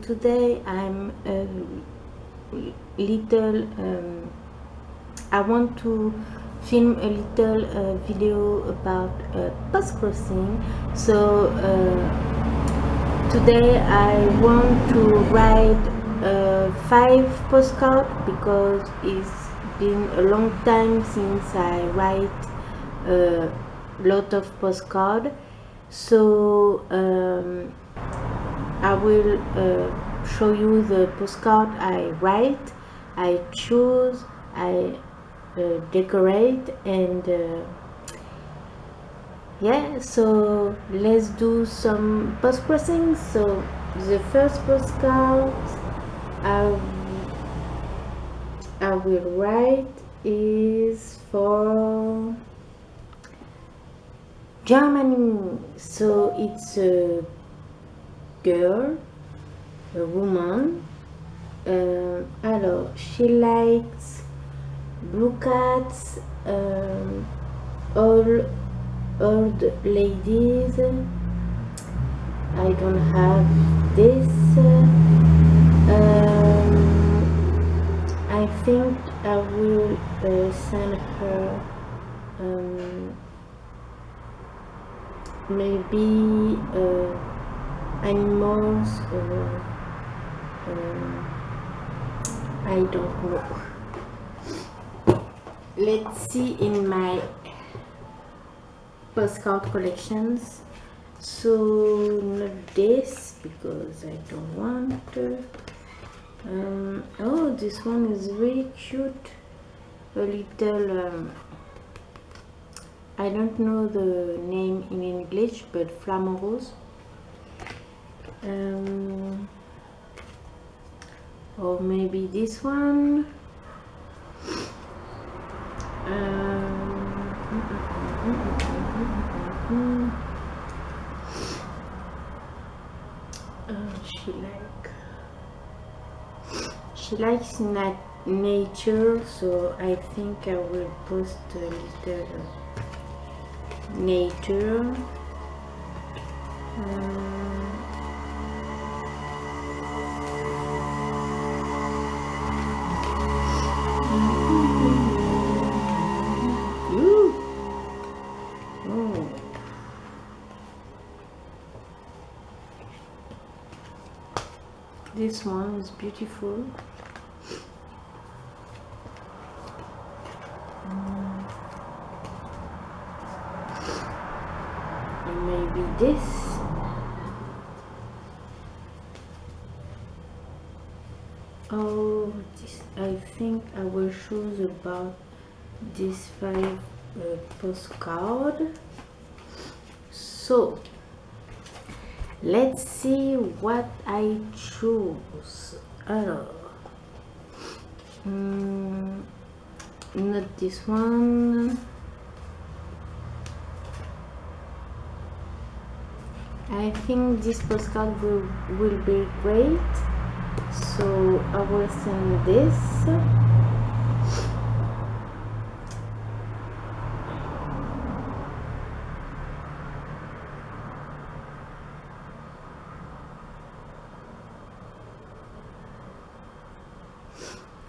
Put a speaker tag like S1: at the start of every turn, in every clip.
S1: today I'm a little um, I want to film a little uh, video about uh, crossing so uh, today I want to write uh, five postcards because it's been a long time since I write a lot of postcard. So um, I will uh, show you the postcard I write I choose I uh, decorate and uh, yeah so let's do some Postcrossing. So the first postcard I, I will write is for Germany. So it's a girl a woman um, alors she likes blue cats um, all old ladies. I don't have this. Um, I think I will uh, send her um, maybe uh, animals or um, I don't know. Let's see in my postcard collections. So not this because I don't want um, oh this one is really cute. A little um, I don't know the name in English but flamme rose um, or maybe this one. Um, oh, she like she likes nat nature so I think I will post a little nature. Um, This one is beautiful. Mm. And maybe this. Oh, this, I think I will choose about this five uh, postcard. So let's see what I choose. Alors, mm, not this one. I think this postcard will, will be great. So I will send this.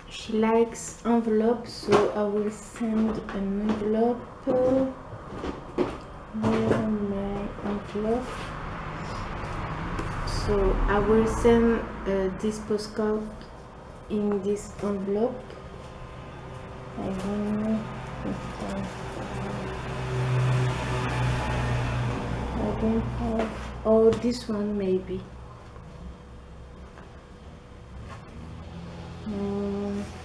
S1: She likes envelopes, so I will send an envelope. Where my envelope? So I will send uh, this postcard in this envelope. I don't know I, I don't have. Oh, this one maybe. Mm.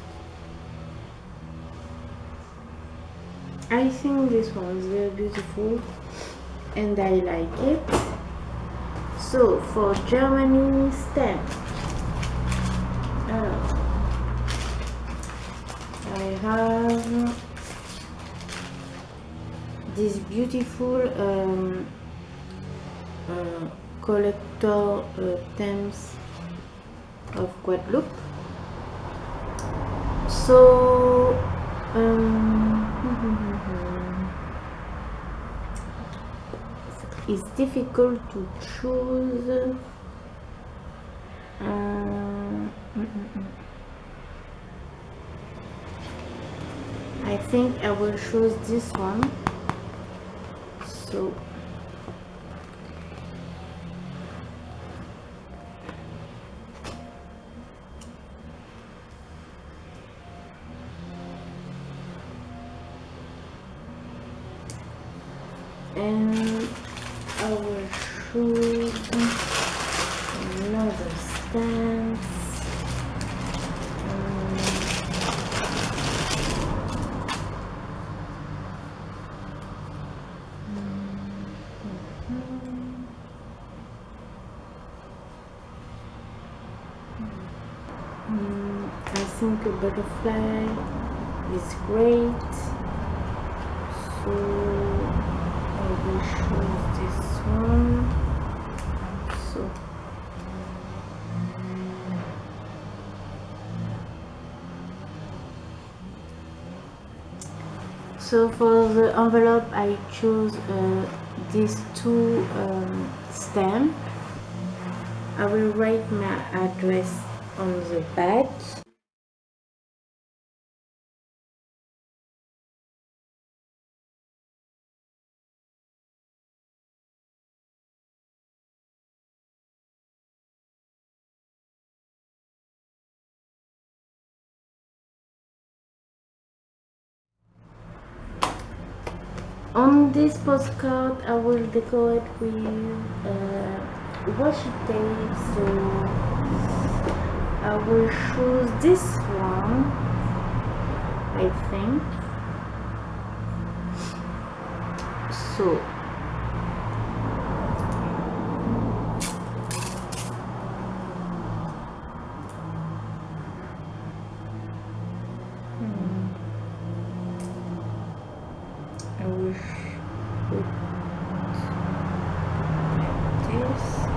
S1: I think this one is very beautiful and I like it. So for Germany stamp, uh, I have this beautiful um, uh, collector uh, of Guadeloupe. So um, it's difficult to choose. Um, mm, mm, mm. I think I will choose this one. So and I will choose another stance. Mm, I think a butterfly is great. So I will choose this one. So so for the envelope I choose uh, these two um, stamps. I will write my address on the back this postcard I will decorate with uh, washi tape so I will choose this one I think. So hmm. I wish put like this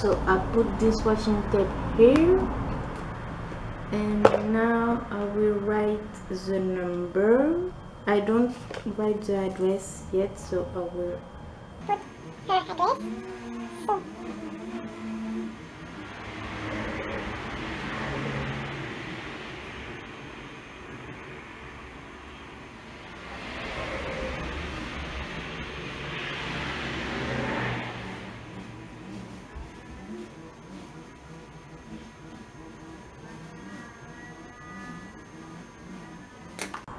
S1: so I put this washi tape here and now I will write the number. I don't write the address yet so I will
S2: put her address.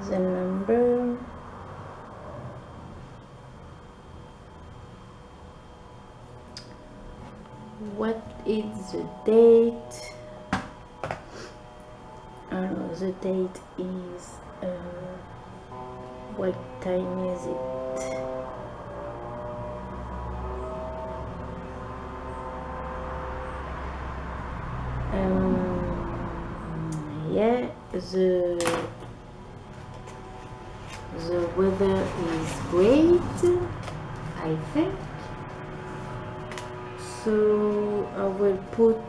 S2: So
S1: the number what is the date. The date is uh, what time is it? Um, yeah the the weather is great I think. So I will put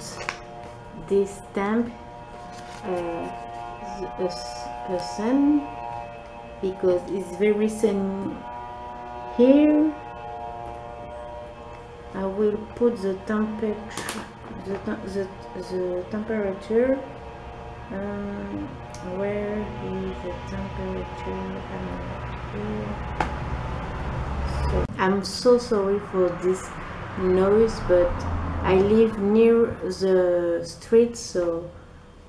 S1: this stamp uh, sun because it's very sunny here. I will put the temperature the, the, the temperature um, where is the temperature? So i'm so sorry for this noise but i live near the street so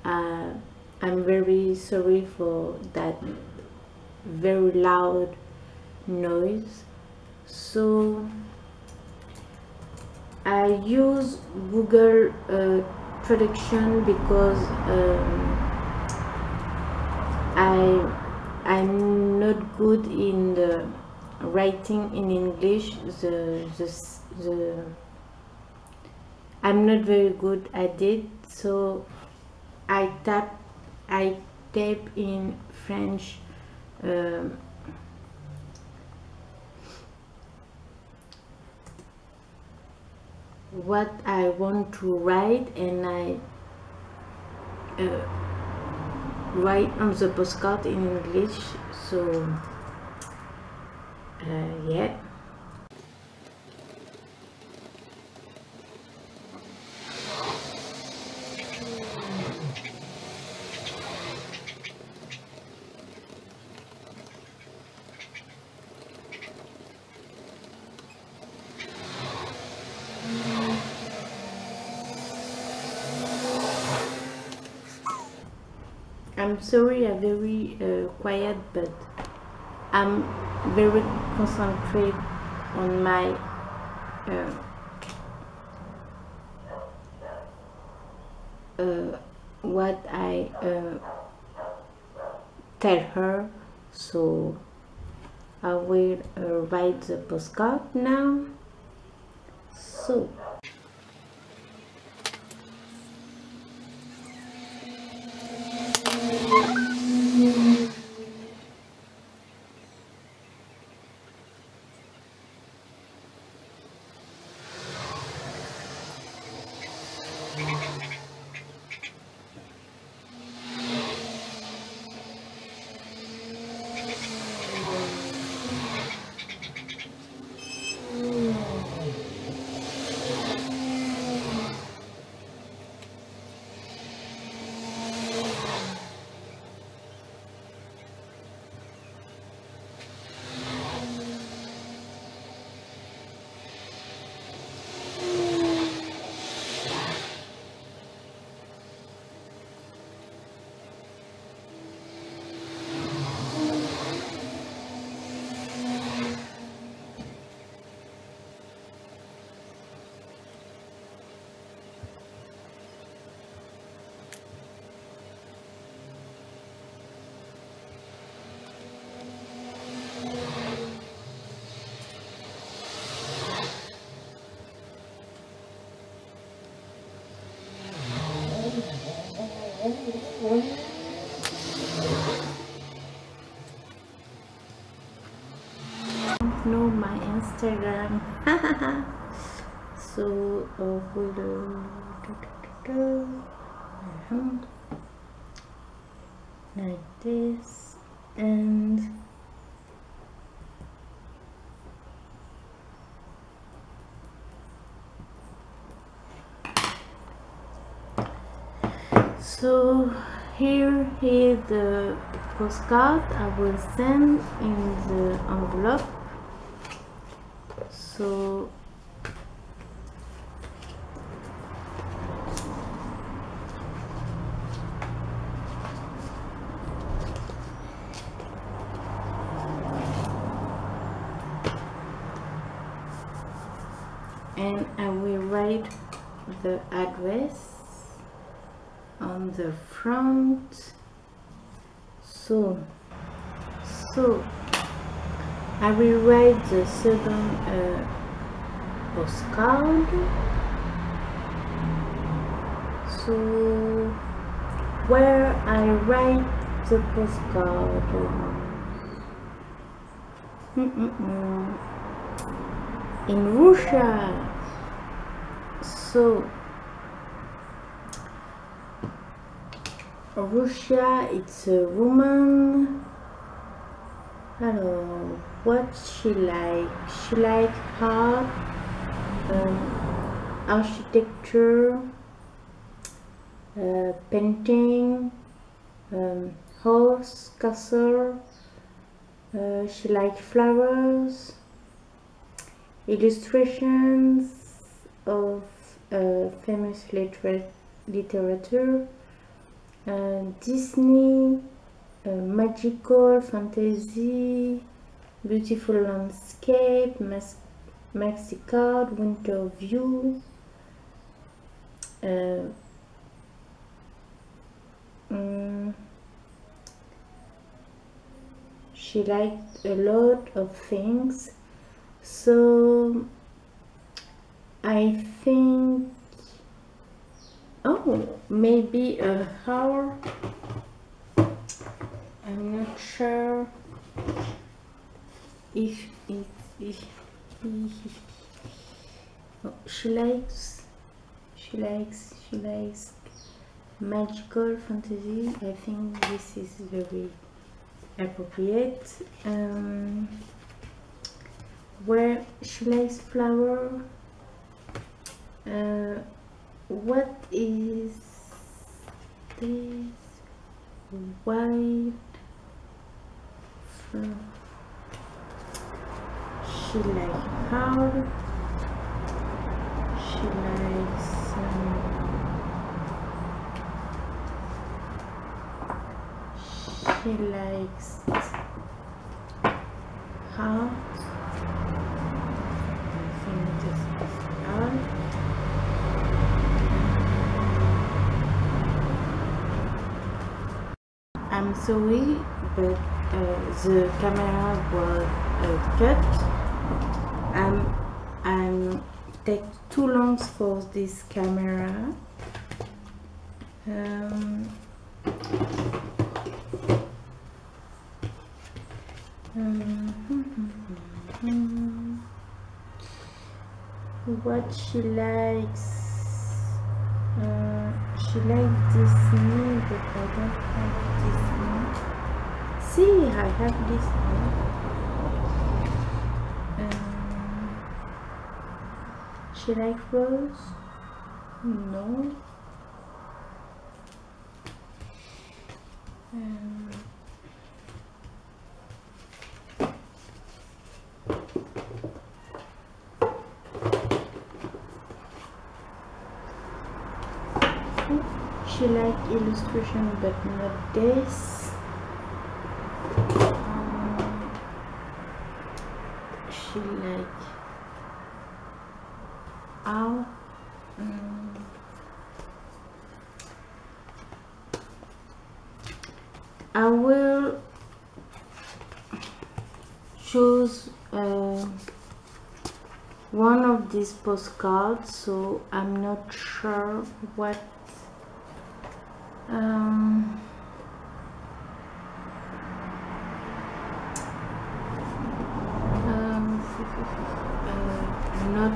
S1: uh, i'm very sorry for that very loud noise. So i use google uh, traduction because um, I I'm not good in the writing in English. The, the the I'm not very good at it so I tap I type in French um, what I want to write and I uh, write on the postcard in English so uh, yeah I'm sorry I'm very uh, quiet but I'm very concentrated on my uh, uh, what I uh, tell her. So I will uh, write the postcard now. So know my Instagram. so uh, like this and so here is the postcard I will send in the envelope. So and I will write the address on the front. So so I will write the second uh, postcard. So where I write the postcard? In Russia. So Russia it's a woman. Hello what she like. She like art um, architecture uh, painting um, horse castle. Uh, she like flowers illustrations of uh, famous liter literature Disney uh, magical fantasy beautiful landscape Mas Maxicard winter view uh, she liked a lot of things. So I think maybe a hour? I'm not sure. If it if, if, oh, she likes she likes she likes magical fantasy. I think this is very appropriate. Um, where she likes flower uh, what is this white flower she likes hard she likes um, she likes heart I think this is heart Sorry but uh, the camera was uh, cut. I'm I'm take too long for this camera. Um, um, what she likes she likes Disney but I don't have Disney see I have Disney um, she like Rose no. Um, she like illustration but not this. Um, she like art um, I will choose uh, one of these postcards so I'm not sure what um, um, uh, not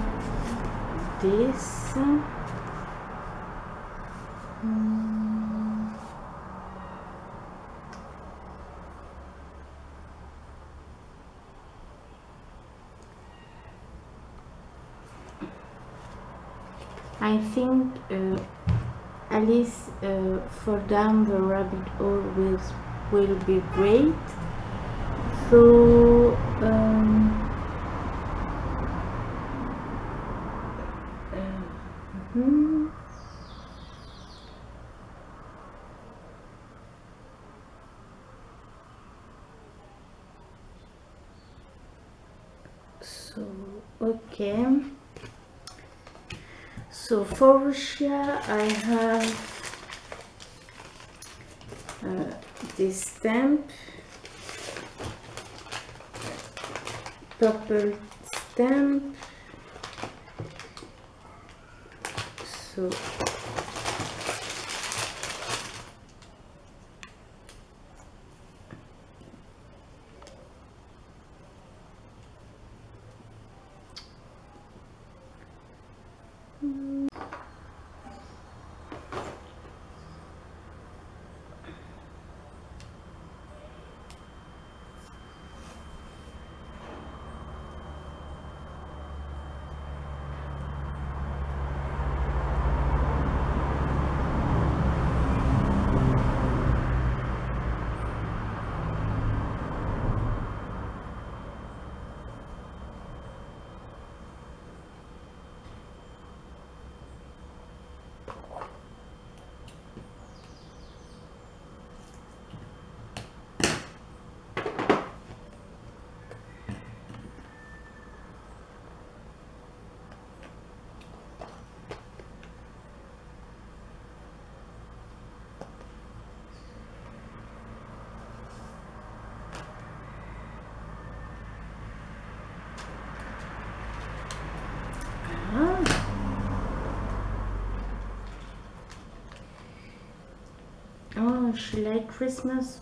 S1: this Mm. I think uh, Alice uh, Fall Down the Rabbit Hole will, be great. So, um, uh, mhm. so okay so for Russia I have uh, this stamp. Purple stamp. So she like Christmas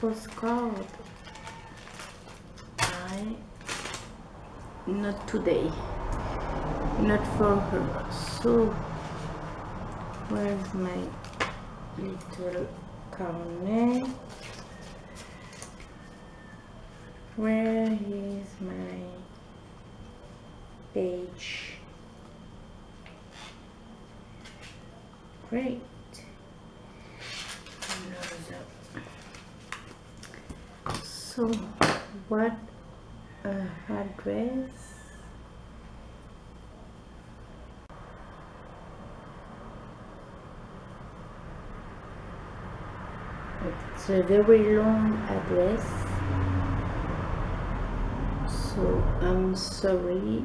S1: postcard. I not today. Not for her. So where's my little carnet? Where is my page? Great. So, what uh, address? It's a very long address. So, I'm sorry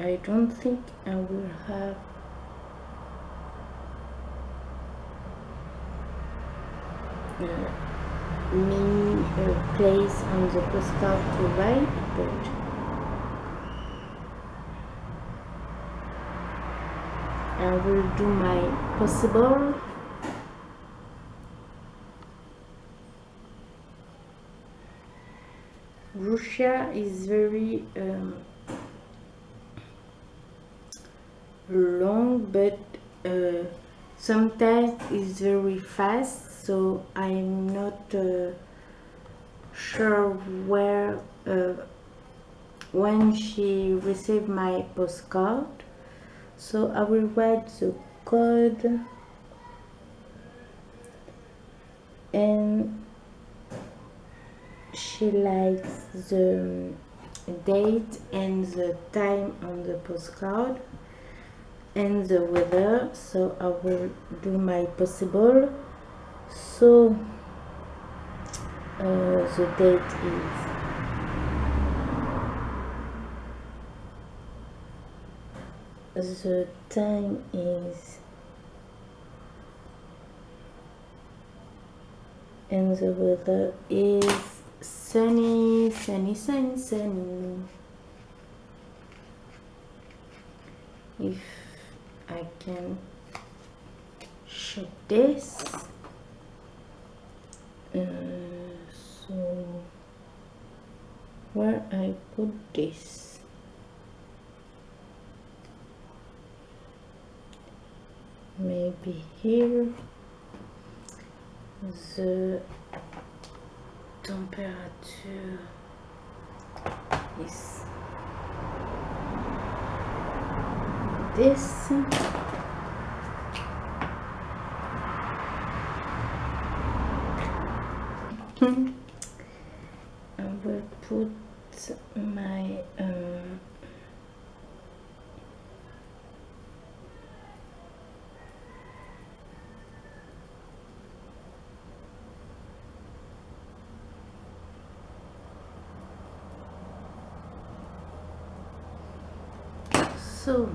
S1: I don't think I will have uh, many uh, place on the postcard to write, but I will do my possible. Russia is very um, long but uh, sometimes it's very fast so I'm not uh, sure where uh, when she received my postcard. So I will write the code and she likes the date and the time on the postcard and the weather so I will do my possible. So uh, the date is the time is and the weather is sunny sunny sunny sunny. If I can show this. Uh, so where I put this? Maybe here. The temperature is this I will put my um, so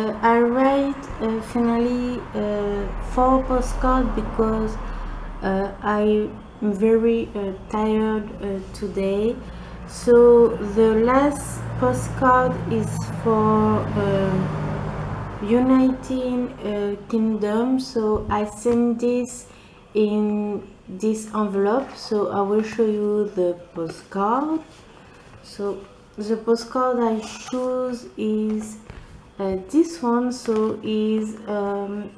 S1: uh, I write uh, finally uh, four postcards because uh, I'm very tired today. So the last postcard is for United Kingdom. So I send this in this envelope. So I will show you the postcard. So the postcard I choose is uh, this one so is um,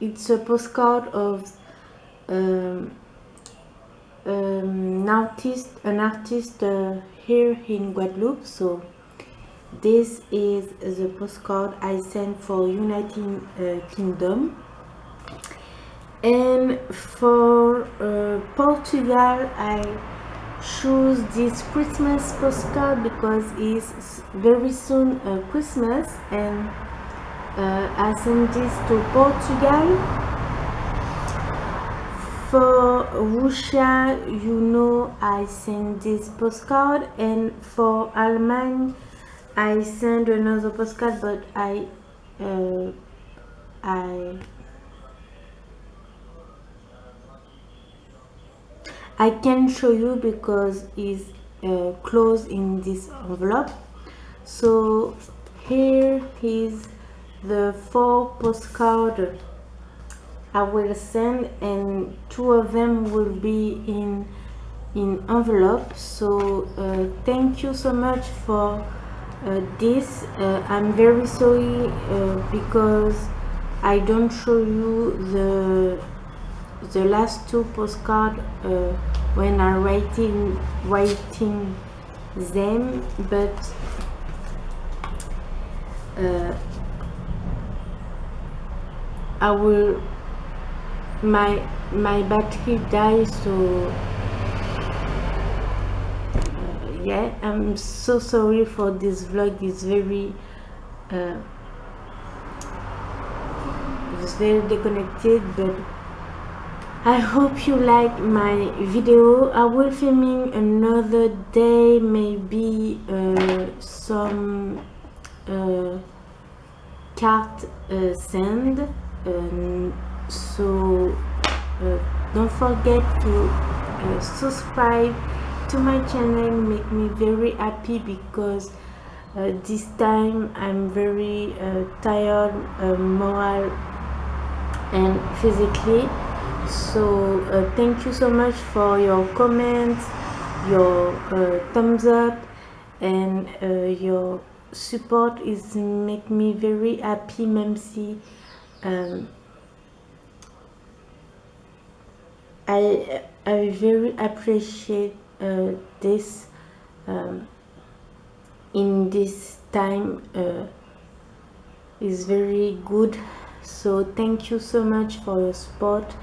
S1: it's a postcard of um, um, an artist an artist uh, here in Guadeloupe. So this is the postcard I sent for United uh, Kingdom. And for uh, Portugal I choose this Christmas postcard because it's very soon uh, Christmas and uh, I send this to Portugal. For Russia you know I send this postcard and for Allemagne I send another postcard but I uh, I I can show you because it's uh, closed in this envelope. So here is the four postcard I will send and two of them will be in in envelope. So uh, thank you so much for uh, this. Uh, I'm very sorry uh, because I don't show you the the last two postcard uh, when I'm writing writing them but uh, I will my my battery dies so uh, yeah I'm so sorry for this vlog. It's very uh, it's very disconnected but I hope you like my video. I will filming another day maybe uh, some uh, card uh, send. Um, so uh, don't forget to uh, subscribe to my channel. Make me very happy because uh, this time I'm very tired moral and physically so uh, thank you so much for your comments your thumbs up and your support is make me very happy même si um, I I very appreciate uh, this um, in this time uh, is very good. So thank you so much for your support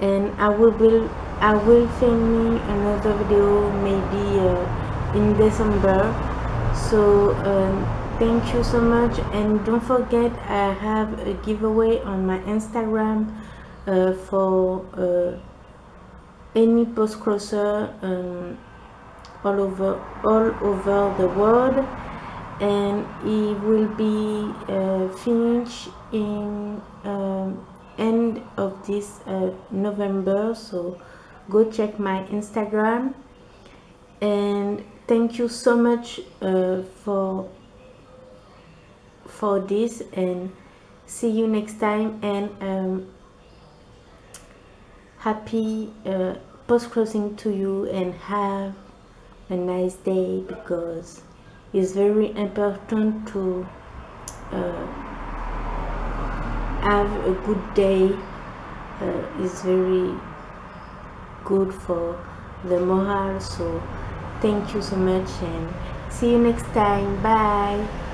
S1: and I will build I will film another video maybe uh, in December. So um, thank you so much. And don't forget I have a giveaway on my Instagram uh, for uh, any post crosser um, all over all over the world. And it will be uh, finished in um, end of this uh, November so go check my Instagram. And thank you so much uh, for for this and see you next time and um, happy uh, Postcrossing to you and have a nice day because it's very important to uh, have a good day uh, is very good for the morale so thank you so much and see you next time. Bye